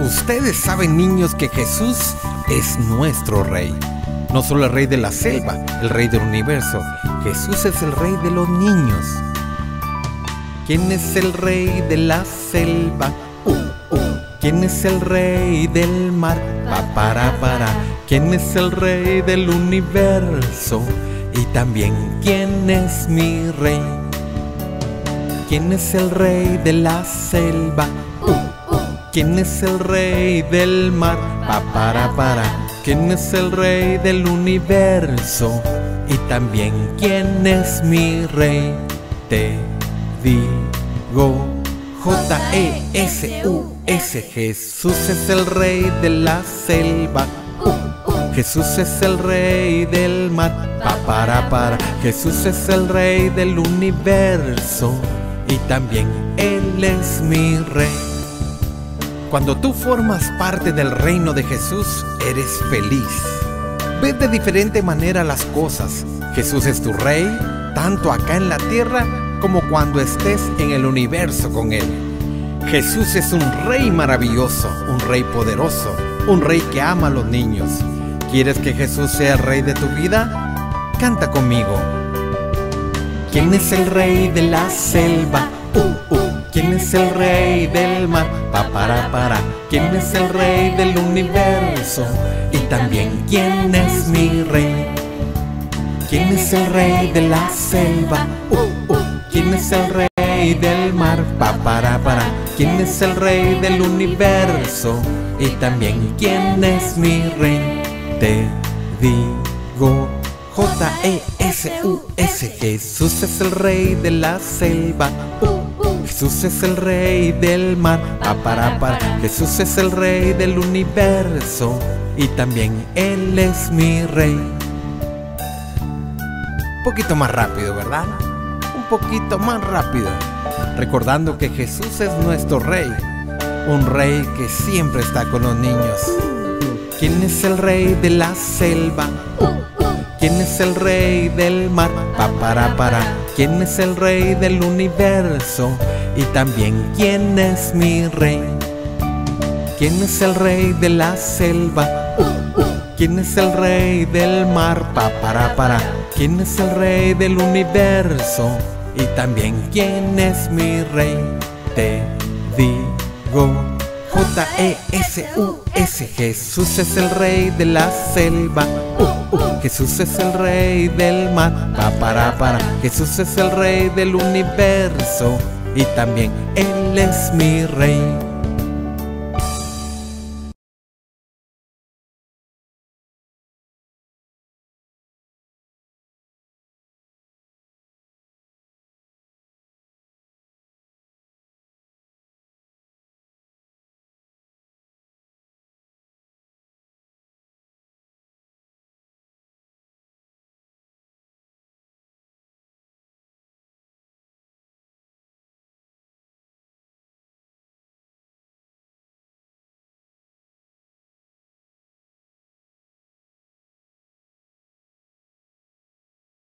Ustedes saben, niños, que Jesús es nuestro rey. No solo el rey de la selva, el rey del universo. Jesús es el rey de los niños. ¿Quién es el rey de la selva? Uh, uh. ¿Quién es el rey del mar? Pa, para, para. ¿Quién es el rey del universo? Y también, ¿quién es mi rey? ¿Quién es el rey de la selva? ¿Quién es el rey del mar? Pa, para, para. ¿Quién es el rey del universo? Y también, ¿quién es mi rey? Te digo J-E-S-U-S. Jesús es el rey de la selva. Jesús es el rey del mar. Pa, para, para. Jesús es el rey del universo. Y también Él es mi rey. Cuando tú formas parte del reino de Jesús, eres feliz. Ves de diferente manera las cosas. Jesús es tu rey, tanto acá en la tierra como cuando estés en el universo con Él. Jesús es un rey maravilloso, un rey poderoso, un rey que ama a los niños. ¿Quieres que Jesús sea el rey de tu vida? Canta conmigo. ¿Quién es el rey de la selva? Uh, uh. ¿Quién es el rey del mar? Pa, para, para. ¿Quién es el rey del universo? Y también, ¿quién es mi rey? ¿Quién es el rey de la selva? Uh, uh. ¿Quién es el rey del mar? Pa, para, para. ¿Quién es el rey del universo? Y también, ¿quién es mi rey? Te digo J-E-S-U-S. Jesús es el rey de la selva. Jesús es el rey del mar, pa, para, para. Jesús es el rey del universo y también Él es mi rey. Un poquito más rápido, ¿verdad? Un poquito más rápido. Recordando que Jesús es nuestro rey, un rey que siempre está con los niños. ¿Quién es el rey de la selva? ¿Quién es el rey del mar? Pa, para, para. ¿Quién es el rey del universo? Y también, ¿quién es mi rey? ¿Quién es el rey de la selva? ¿Quién es el rey del mar? Pa, para, para. ¿Quién es el rey del universo? Y también, ¿quién es mi rey? Te digo. J-E-S-U-S. Jesús es el rey de la selva. Jesús es el rey del mar. Pa, para, para. Jesús es el rey del universo. Y también Él es mi rey.